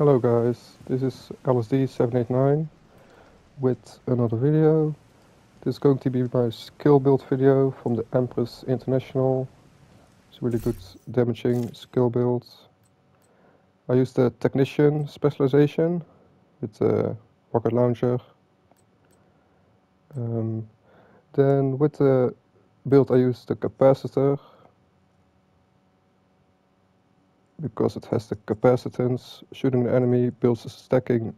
Hello guys, this is EllisDee789 with another video. This is going to be my skill build video from the Empress International. It's really good damaging skill build. I use the Technician specialization with the rocket launcher. Um, then with the build I use the capacitor because it has the capacitance. Shooting the enemy builds a stacking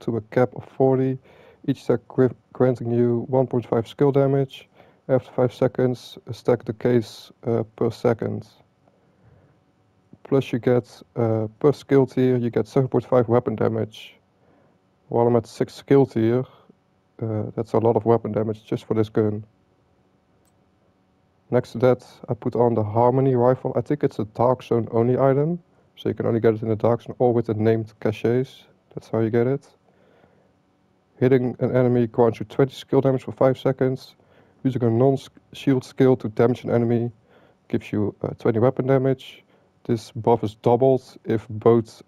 to a cap of 40, each stack granting you 1.5 skill damage. After 5 seconds, a stack decays uh, per second. Plus you get, uh, per skill tier, you get 7.5 weapon damage. While I'm at 6 skill tier, uh, that's a lot of weapon damage just for this gun. Next to that, I put on the Harmony rifle. I think it's a Dark Zone only item, so you can only get it in the Dark Zone or with the named caches. That's how you get it. Hitting an enemy grants you 20 skill damage for 5 seconds. Using a non-shield skill to damage an enemy gives you uh, 20 weapon damage. This buff is doubled if both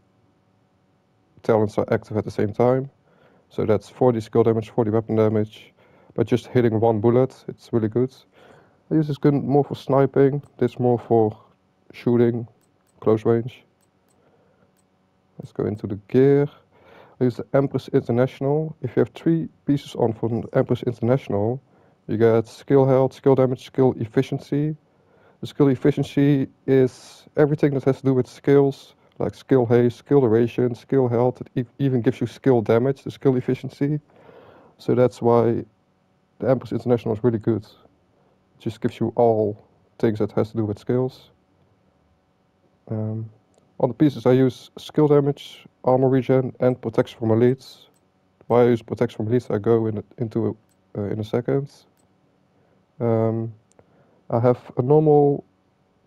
talents are active at the same time. So that's 40 skill damage, 40 weapon damage. But just hitting one bullet, it's really good. I use this gun more for sniping, this more for shooting, close range. Let's go into the gear. I use the Empress International. If you have three pieces on from the Empress International, you get skill health, skill damage, skill efficiency. The skill efficiency is everything that has to do with skills, like skill haste, skill duration, skill health. It even gives you skill damage, the skill efficiency. So that's why the Empress International is really good just gives you all things that has to do with skills. Um, on the pieces I use skill damage, armor regen and protection from elites. Why I use protection from elites I go in, into uh, in a second. Um, I have a normal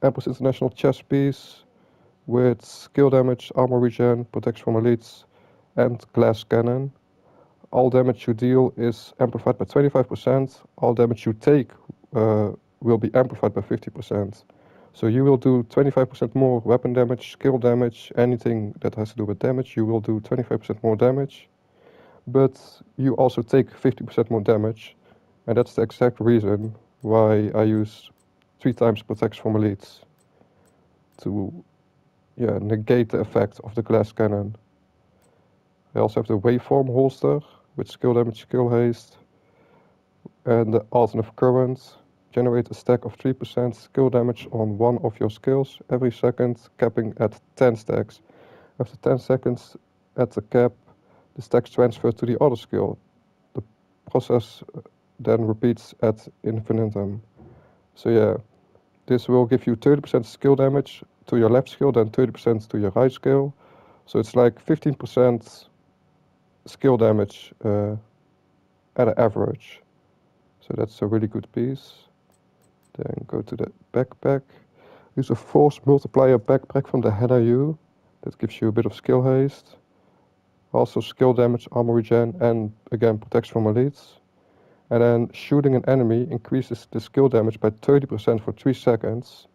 Empress International chest piece with skill damage, armor regen, protection from elites and glass cannon. All damage you deal is amplified by 25%. All damage you take uh, will be amplified by 50%. So you will do 25% more weapon damage, skill damage, anything that has to do with damage, you will do 25% more damage. But you also take 50% more damage, and that's the exact reason why I use three times protection from elites to yeah, negate the effect of the glass cannon. I also have the waveform holster with skill damage, skill haste, and the alternative current generate a stack of 3% skill damage on one of your skills every second, capping at 10 stacks. After 10 seconds at the cap, the stacks transfer to the other skill. The process uh, then repeats at infinitum. So yeah, this will give you 30% skill damage to your left skill, then 30% to your right skill. So it's like 15% skill damage uh, at an average. So that's a really good piece. Then go to the backpack. Use a force multiplier backpack from the Hana-U. That gives you a bit of skill haste. Also skill damage, armor regen, and again protection from elites. And then shooting an enemy increases the skill damage by 30% for 3 seconds.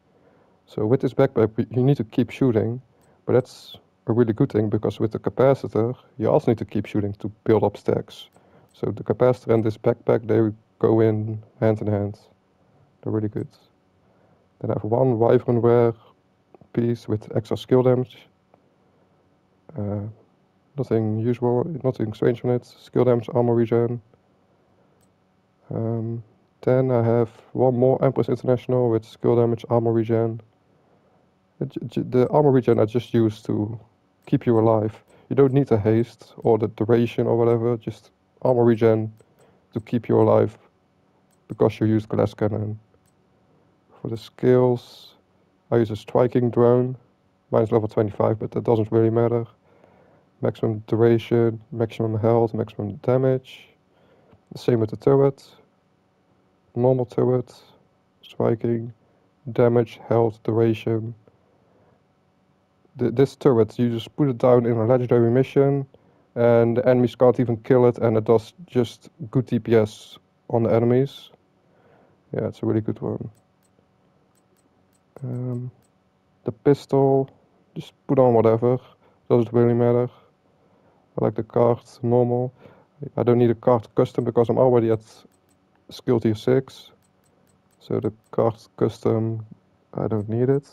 So with this backpack you need to keep shooting, but that's a really good thing because with the capacitor you also need to keep shooting to build up stacks. So the capacitor and this backpack they go in hand in hand. They're really good. Then I have one Wyvern piece with extra skill damage. Uh, nothing usual, nothing strange on it. Skill damage, armor regen. Um, then I have one more Empress International with skill damage, armor regen. It, the armor regen I just use to keep you alive. You don't need the haste or the duration or whatever, just armor regen to keep you alive because you use glass cannon. For the skills, I use a striking drone. Mine's level 25, but that doesn't really matter. Maximum duration, maximum health, maximum damage. The same with the turret. Normal turret, striking, damage, health, duration. This turret, you just put it down in a legendary mission and the enemies can't even kill it and it does just good DPS on the enemies. Yeah, it's a really good one. Um, the pistol, just put on whatever. doesn't really matter. I like the card normal. I don't need a card custom because I'm already at skill tier 6. So the card custom, I don't need it.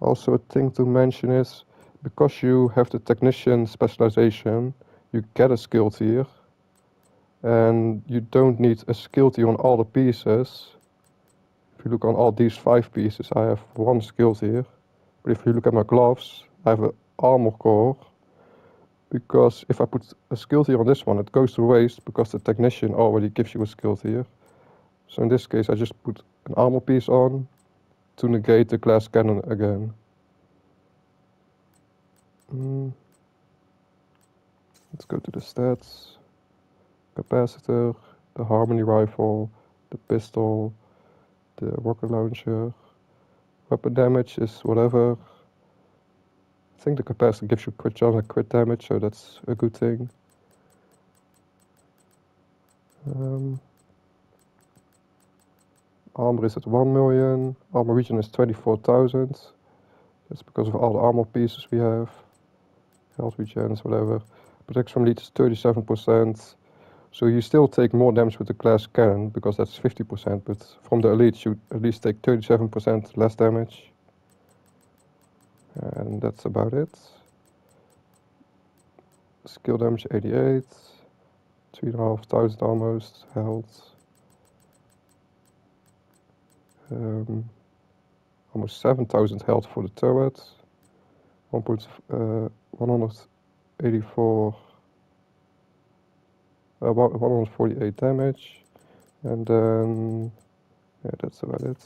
Also a thing to mention is, because you have the technician specialization, you get a skill tier. And you don't need a skill tier on all the pieces. If you look on all these five pieces, I have one skill tier. But if you look at my gloves, I have an armor core because if I put a skill tier on this one, it goes to waste because the technician already gives you a skill tier. So in this case, I just put an armor piece on to negate the glass cannon again. Mm. Let's go to the stats. Capacitor, the harmony rifle, the pistol, the rocket launcher. Weapon damage is whatever. I think the capacitor gives you crit chance and crit damage, so that's a good thing. Um, armor is at 1 million, armor regen is 24,000. That's because of all the armor pieces we have. Health regens, whatever. Protection from lead is 37%. So you still take more damage with the glass cannon, because that's 50%, but from the elite you at least take 37% less damage and that's about it. Skill damage 88, 3,500 almost, health. Um, almost 7,000 health for the turret. 1. Uh, 184, uh, 148 damage. And then, yeah, that's about it.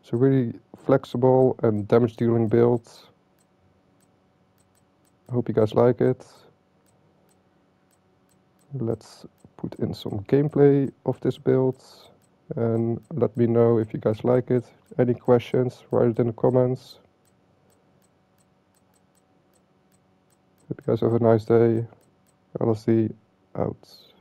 It's a really flexible and damage dealing build. I hope you guys like it. Let's put in some gameplay of this build and let me know if you guys like it. Any questions, write it in the comments. Hope you guys have a nice day. EllisDee out.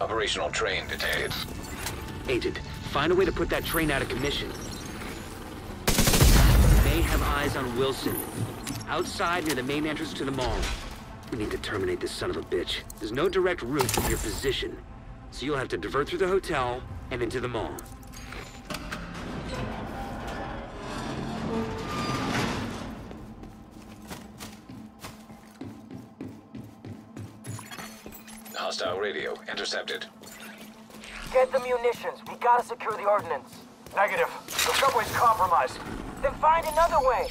Operational train detected. Agent, find a way to put that train out of commission. They have eyes on Wilson. Outside near the main entrance to the mall. We need to terminate this son of a bitch. There's no direct route from your position. So you'll have to divert through the hotel and into the mall. Hostile radio intercepted. Get the munitions. We gotta secure the ordnance. Negative. The subway's compromised. Then find another way.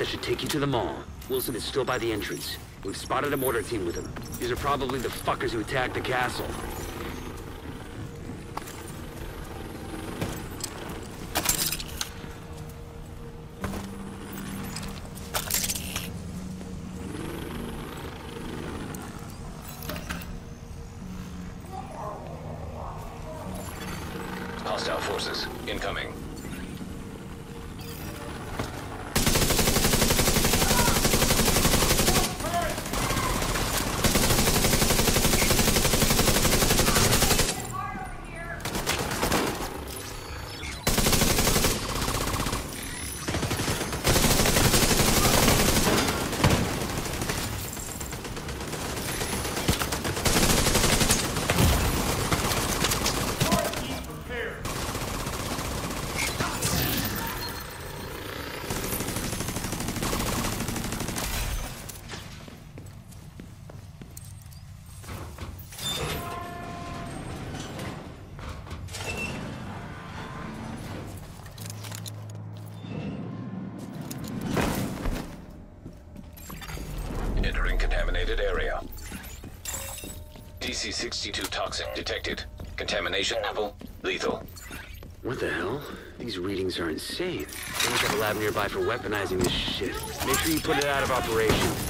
That should take you to the mall. Wilson is still by the entrance. We've spotted a mortar team with him. These are probably the fuckers who attacked the castle. Contaminated area. DC-62 toxic detected. Contamination level lethal. What the hell? These readings are insane. They must have a lab nearby for weaponizing this shit. Make sure you put it out of operation.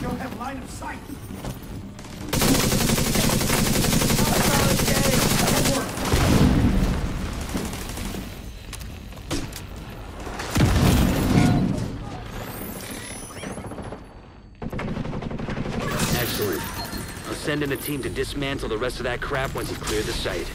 Don't have line of sight. Excellent. I'll send in a team to dismantle the rest of that crap once you clear the site.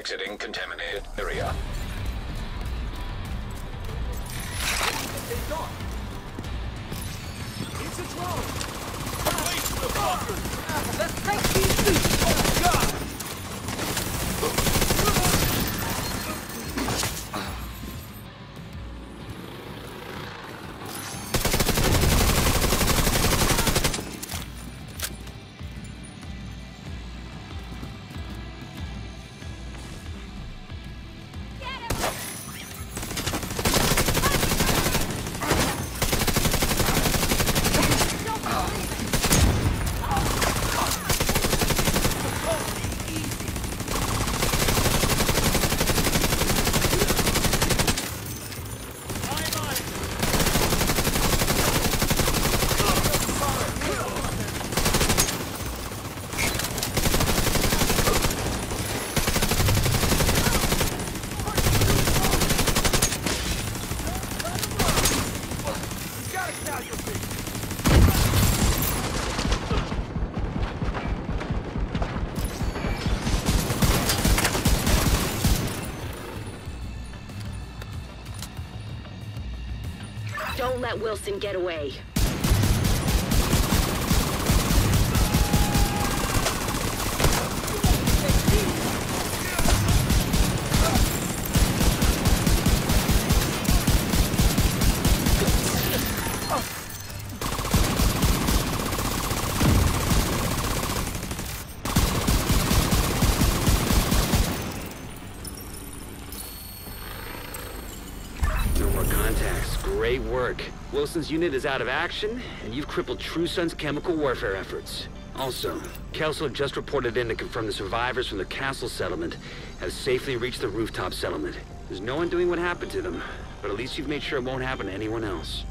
Exiting contaminated area. Let Wilson get away. Wilson's unit is out of action, and you've crippled True Sons' chemical warfare efforts. Also, Kelso just reported in to confirm the survivors from the castle settlement have safely reached the rooftop settlement. There's no one doing what happened to them, but at least you've made sure it won't happen to anyone else.